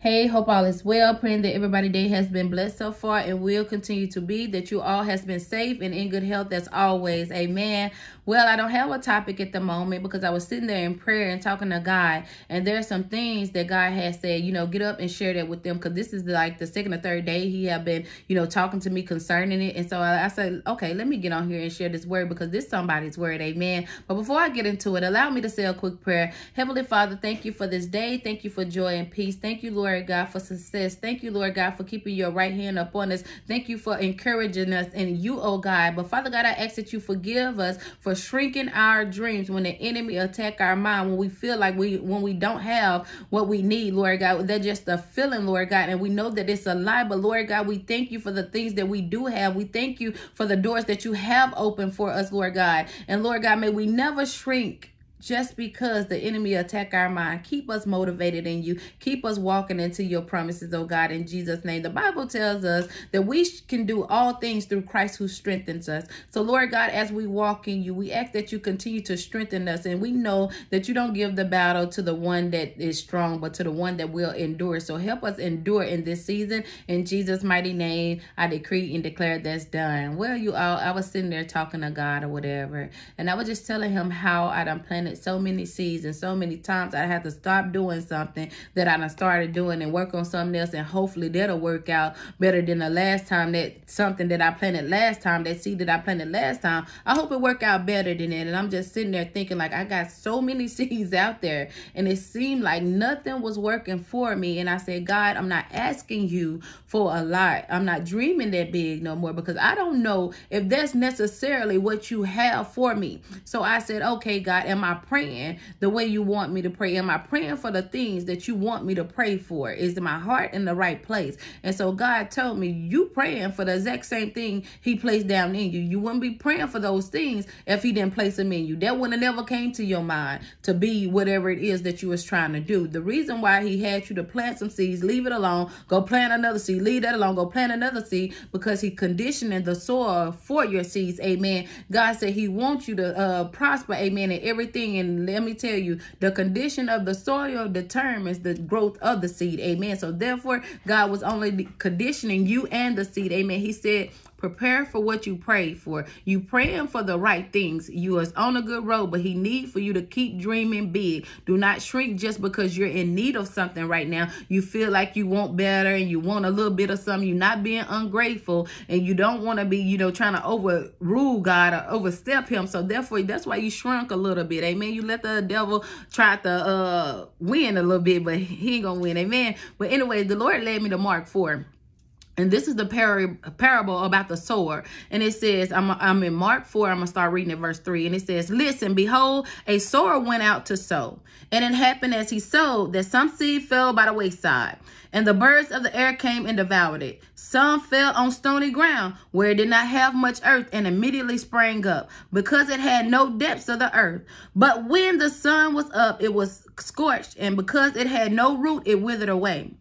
Hey, hope all is well. Praying that everybody day has been blessed so far and will continue to be. That you all has been safe and in good health as always. Amen. Well, I don't have a topic at the moment because I was sitting there in prayer and talking to God, and there's some things that God has said. You know, get up and share that with them because this is like the second or third day He have been, you know, talking to me concerning it, and so I, I said, okay, let me get on here and share this word because this somebody's word. Amen. But before I get into it, allow me to say a quick prayer. Heavenly Father, thank you for this day. Thank you for joy and peace. Thank you, Lord. Lord God, for success. Thank you, Lord God, for keeping your right hand upon us. Thank you for encouraging us in you, oh God. But Father God, I ask that you forgive us for shrinking our dreams when the enemy attack our mind, when we feel like we when we don't have what we need, Lord God. That's just a feeling, Lord God. And we know that it's a lie. But Lord God, we thank you for the things that we do have. We thank you for the doors that you have opened for us, Lord God. And Lord God, may we never shrink just because the enemy attack our mind. Keep us motivated in you. Keep us walking into your promises oh god in jesus name. The bible tells us that we can do all things through christ who strengthens us. So lord god as we walk in you we ask that you continue to strengthen us. And we know that you don't give the battle to the one that is strong but to the one that will endure. So help us endure in this season. In jesus mighty name i decree and declare that's done. Well you all i was sitting there talking to god or whatever and i was just telling him how i done planted so many seeds and so many times I had to stop doing something that I started doing and work on something else and hopefully that'll work out better than the last time that something that I planted last time, that seed that I planted last time. I hope it work out better than that. And I'm just sitting there thinking like I got so many seeds out there and it seemed like nothing was working for me. And I said, God, I'm not asking you for a lot. I'm not dreaming that big no more because I don't know if that's necessarily what you have for me. So I said, okay, God, am I praying the way you want me to pray? Am I praying for the things that you want me to pray for? Is my heart in the right place? And so God told me, you praying for the exact same thing he placed down in you. You wouldn't be praying for those things if he didn't place them in you. That wouldn't have never came to your mind to be whatever it is that you was trying to do. The reason why he had you to plant some seeds, leave it alone, go plant another seed, leave that alone, go plant another seed because he conditioning the soil for your seeds. Amen. God said he wants you to uh, prosper. Amen. And everything and let me tell you, the condition of the soil determines the growth of the seed. Amen. So therefore, God was only conditioning you and the seed. Amen. He said, Prepare for what you prayed for. You praying for the right things. You is on a good road, but he need for you to keep dreaming big. Do not shrink just because you're in need of something right now. You feel like you want better and you want a little bit of something. You're not being ungrateful and you don't want to be, you know, trying to overrule God or overstep him. So therefore, that's why you shrunk a little bit. Amen. You let the devil try to uh win a little bit, but he ain't gonna win. Amen. But anyway, the Lord led me to Mark 4. And this is the par parable about the sower. And it says, I'm, I'm in Mark 4, I'm going to start reading at verse 3. And it says, Listen, behold, a sower went out to sow. And it happened as he sowed that some seed fell by the wayside. And the birds of the air came and devoured it. Some fell on stony ground where it did not have much earth and immediately sprang up because it had no depths of the earth. But when the sun was up, it was scorched. And because it had no root, it withered away.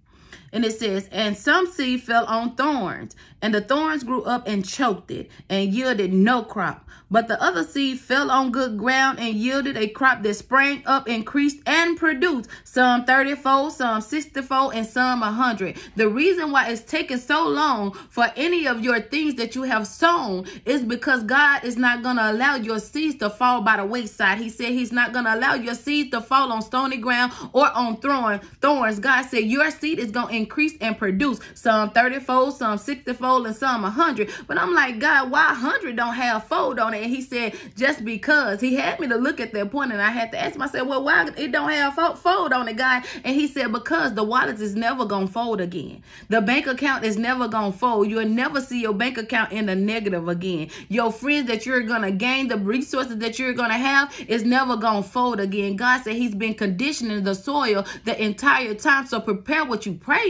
And it says, and some seed fell on thorns, and the thorns grew up and choked it, and yielded no crop. But the other seed fell on good ground and yielded a crop that sprang up, increased, and produced some 30 fold, some 60 fold, and some 100. The reason why it's taking so long for any of your things that you have sown is because God is not going to allow your seeds to fall by the wayside. He said He's not going to allow your seeds to fall on stony ground or on thorn, thorns. God said your seed is going to increase and produce some 30 fold, some 60 fold, and some 100. But I'm like, God, why 100 don't have fold on it? And he said, just because. He had me to look at that point and I had to ask myself, well, why it don't have fold on it, God? And he said, because the wallet is never going to fold again. The bank account is never going to fold. You'll never see your bank account in the negative again. Your friends that you're going to gain, the resources that you're going to have is never going to fold again. God said he's been conditioning the soil the entire time. So prepare what you prayed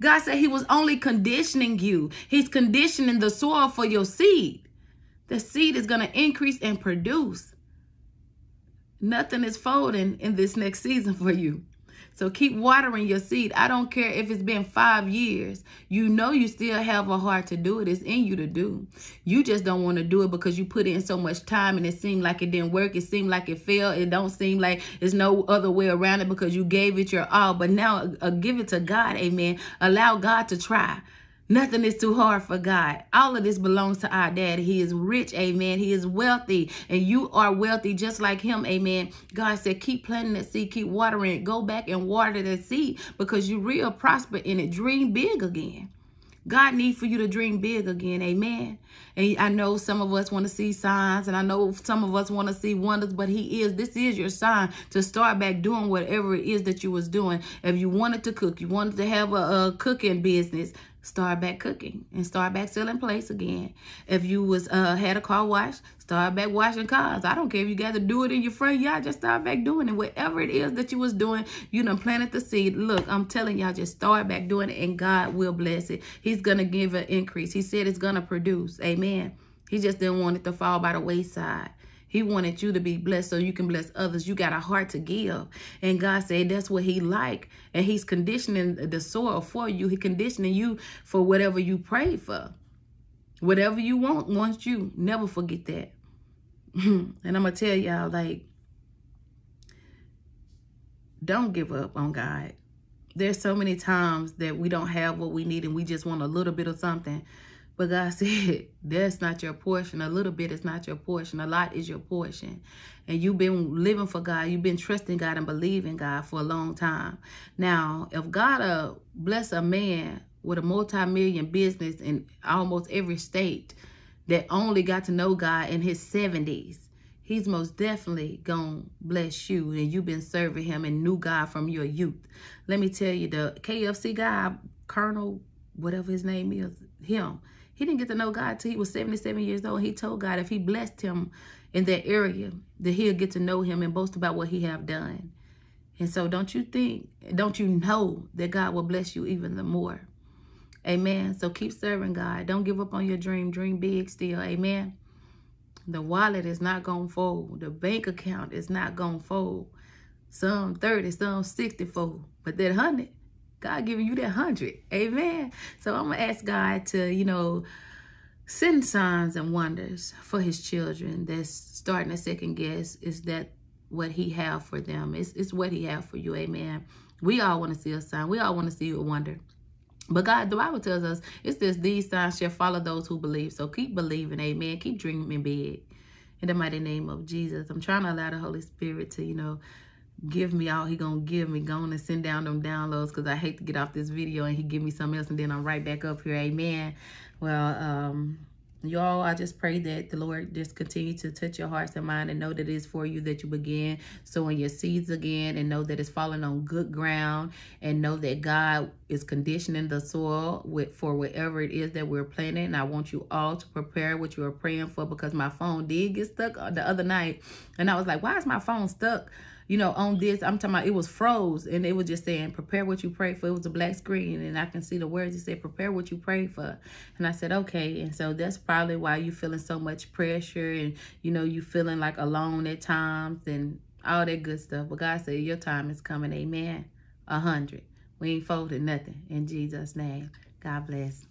God said he was only conditioning you. He's conditioning the soil for your seed. The seed is going to increase and produce. Nothing is folding in this next season for you. So keep watering your seed. I don't care if it's been five years. You know you still have a heart to do it. It's in you to do. You just don't want to do it because you put in so much time and it seemed like it didn't work. It seemed like it failed. It don't seem like there's no other way around it because you gave it your all. But now uh, give it to God. Amen. Allow God to try. Nothing is too hard for God. All of this belongs to our dad. He is rich, amen. He is wealthy, and you are wealthy just like him, amen. God said, keep planting that seed, keep watering it. Go back and water that seed because you real prosper in it. Dream big again. God needs for you to dream big again. Amen. And I know some of us want to see signs and I know some of us want to see wonders, but he is, this is your sign to start back doing whatever it is that you was doing. If you wanted to cook, you wanted to have a, a cooking business, start back cooking and start back selling plates again. If you was uh had a car wash, start back washing cars. I don't care if you got to do it in your front yard, just start back doing it. Whatever it is that you was doing, you done planted the seed. Look, I'm telling y'all, just start back doing it and God will bless it. He's gonna give an increase. He said it's gonna produce. Amen. He just didn't want it to fall by the wayside. He wanted you to be blessed so you can bless others. You got a heart to give. And God said that's what he like. And he's conditioning the soil for you. He conditioning you for whatever you pray for. Whatever you want wants you. Never forget that. and I'm going to tell y'all, like, don't give up on God. There's so many times that we don't have what we need and we just want a little bit of something. But God said, that's not your portion. A little bit is not your portion. A lot is your portion. And you've been living for God. You've been trusting God and believing God for a long time. Now, if God uh, bless a man with a multi-million business in almost every state that only got to know God in his 70s, he's most definitely to bless you. And you've been serving him and knew God from your youth. Let me tell you, the KFC guy, Colonel, whatever his name is, him, he didn't get to know God till he was 77 years old. He told God if he blessed him in that area, that he'll get to know him and boast about what he have done. And so don't you think, don't you know that God will bless you even the more? Amen. So keep serving God. Don't give up on your dream. Dream big still. Amen. The wallet is not going to fold. The bank account is not going to fold. Some 30, some 60 fold. But that 100 God giving you that hundred. Amen. So I'm to ask God to, you know, send signs and wonders for his children that's starting a second guess. Is that what he have for them? It's, it's what he have for you. Amen. We all want to see a sign. We all want to see a wonder. But God, the Bible tells us, it's this, these signs shall follow those who believe. So keep believing, amen. Keep dreaming big. In the mighty name of Jesus. I'm trying to allow the Holy Spirit to, you know, give me all he gonna give me. Going and send down them downloads because i hate to get off this video and he give me something else and then i'm right back up here. Amen. Well um y'all i just pray that the lord just continue to touch your hearts and mind and know that it is for you that you begin sowing your seeds again and know that it's falling on good ground and know that god is conditioning the soil with for whatever it is that we're planting. And i want you all to prepare what you are praying for because my phone did get stuck on the other night. And i was like why is my phone stuck you know, on this, I'm talking about it was froze and it was just saying, prepare what you pray for. It was a black screen and I can see the words. It said, prepare what you pray for. And I said, okay. And so that's probably why you're feeling so much pressure and, you know, you feeling like alone at times and all that good stuff. But God said, your time is coming. Amen. A hundred. We ain't folding nothing. In Jesus' name. God bless.